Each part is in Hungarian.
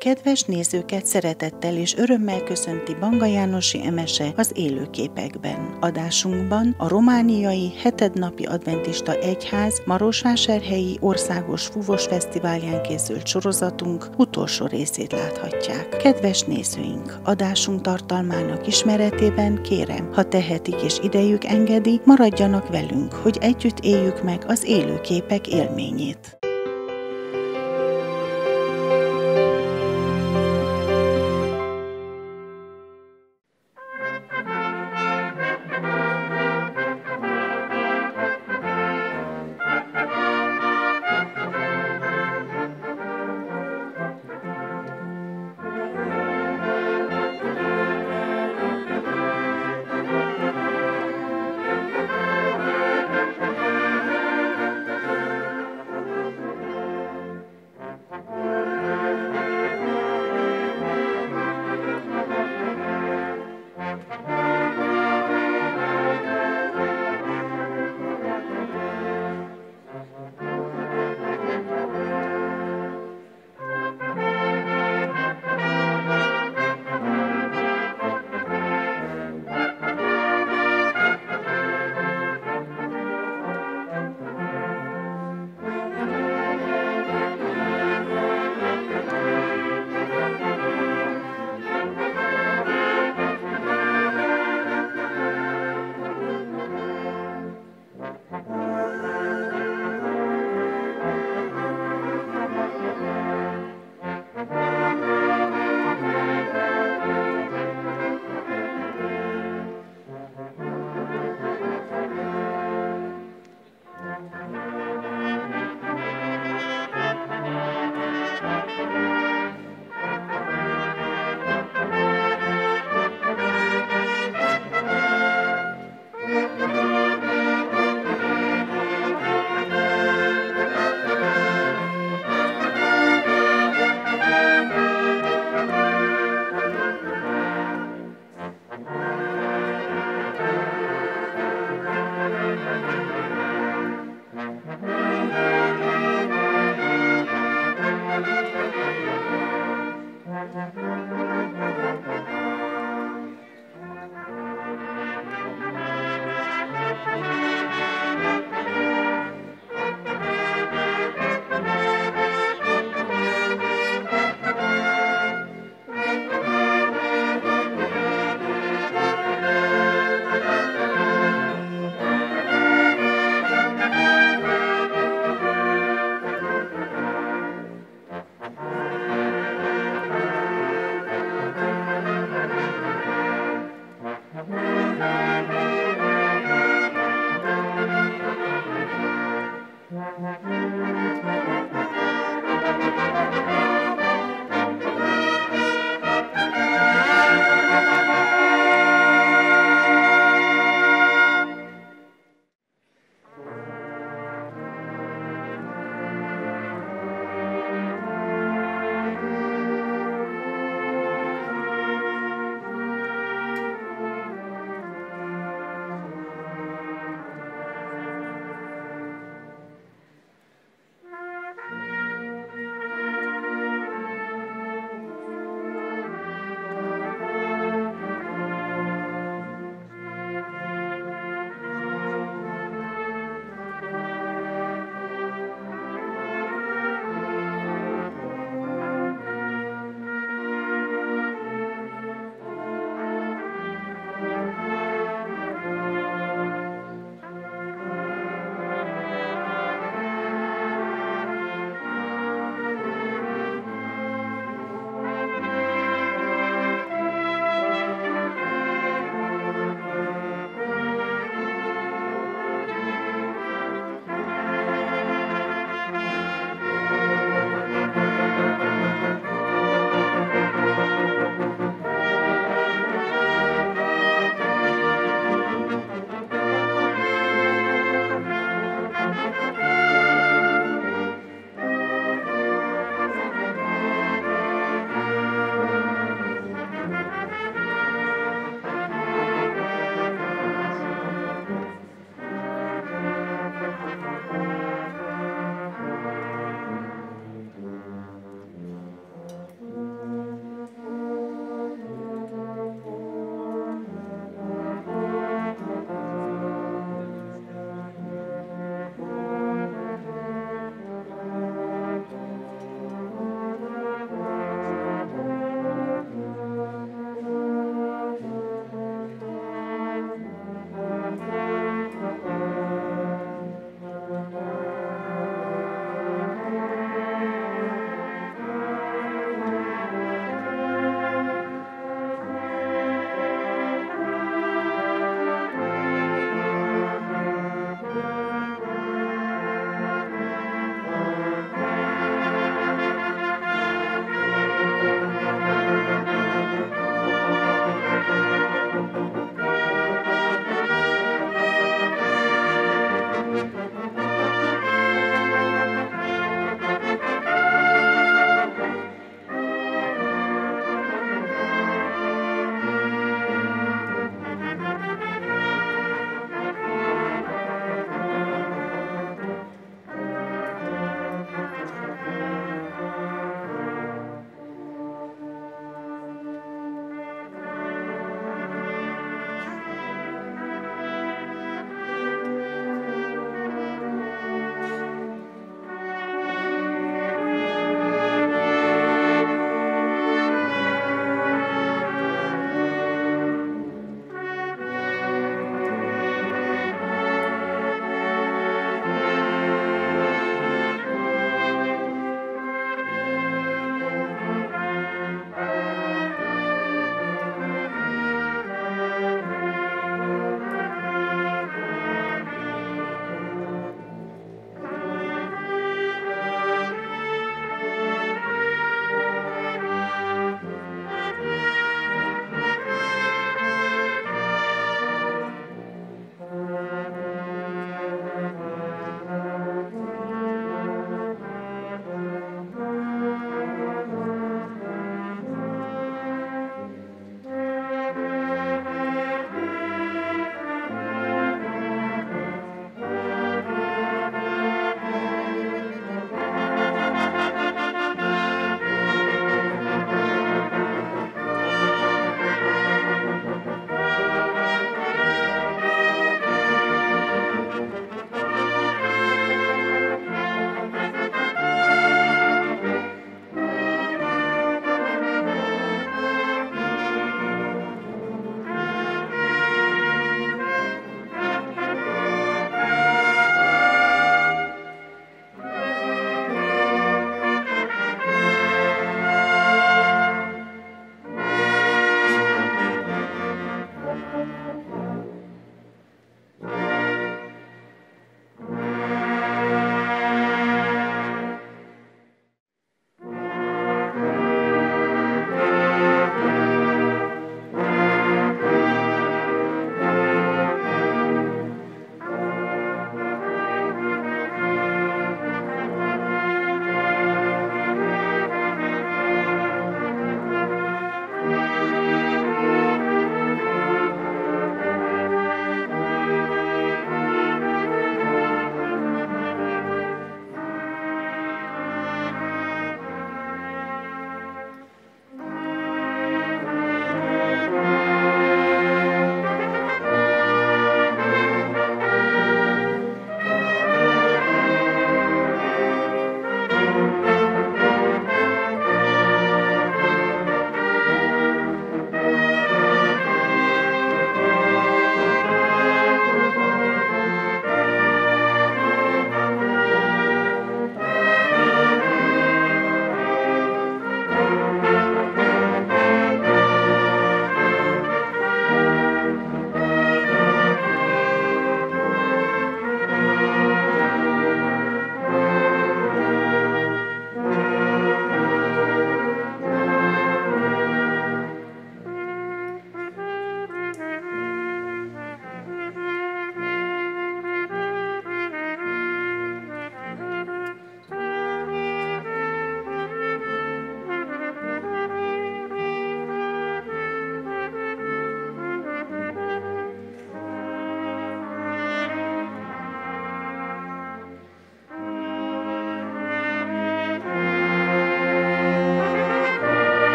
Kedves nézőket szeretettel és örömmel köszönti Banga Jánosi Emese az élőképekben. Adásunkban a romániai hetednapi adventista egyház Marosvásárhelyi Országos Fúvos Fesztiválján készült sorozatunk utolsó részét láthatják. Kedves nézőink, adásunk tartalmának ismeretében kérem, ha tehetik és idejük engedi, maradjanak velünk, hogy együtt éljük meg az élőképek élményét.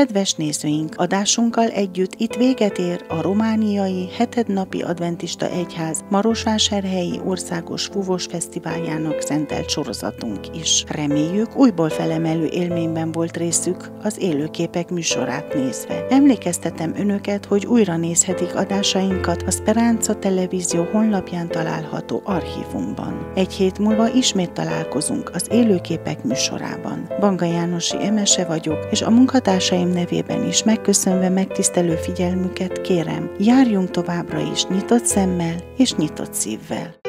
Kedves nézőink, adásunkkal együtt itt véget ér a romániai hetednapi adventista egyház Marosvásárhelyi Országos Fúvós Fesztiváljának szentelt sorozatunk is. Reméljük újból felemelő élményben volt részük az élőképek műsorát nézve. Emlékeztetem önöket, hogy újra nézhetik adásainkat a Speranza Televízió honlapján található archívumban. Egy hét múlva ismét találkozunk az élőképek műsorában. Banga Jánosi Emese vagyok, és a munkatársaim nevében is megköszönve megtisztelő figyelmüket kérem, járjunk továbbra is nyitott szemmel és nyitott szívvel.